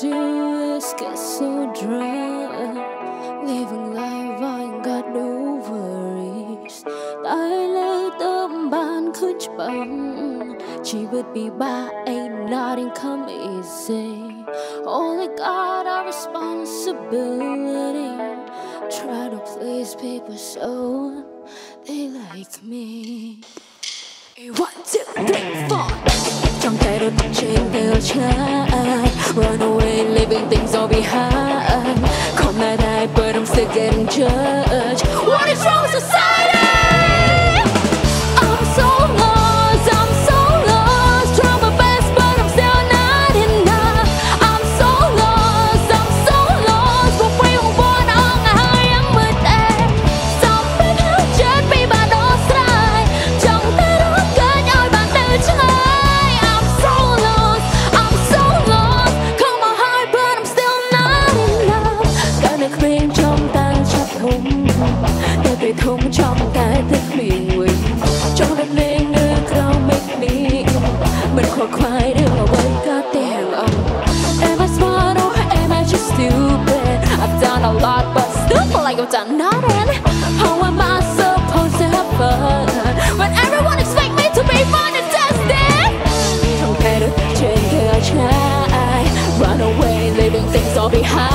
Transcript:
do is get so drunk, Living life, I ain't got no worries. Tại lỡ tâm ban khơi bằng Chỉ biết bị ba ain't nothing come easy. All I got responsibility. Try to please people so they like me. One, two, three, four. Trong tay đôi tay trên đều trái Run away, leaving things all behind. Không ai đại, but I'm still getting just âm. I smart or am I just stupid? I've done a lot but still feel like I've How am I supposed to have everyone me to be? Don't change Run away things all behind.